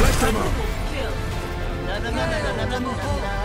Let them up!